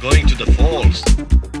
going to the falls.